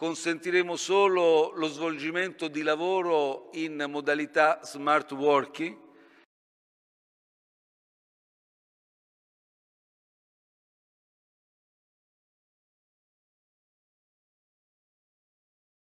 consentiremo solo lo svolgimento di lavoro in modalità smart working.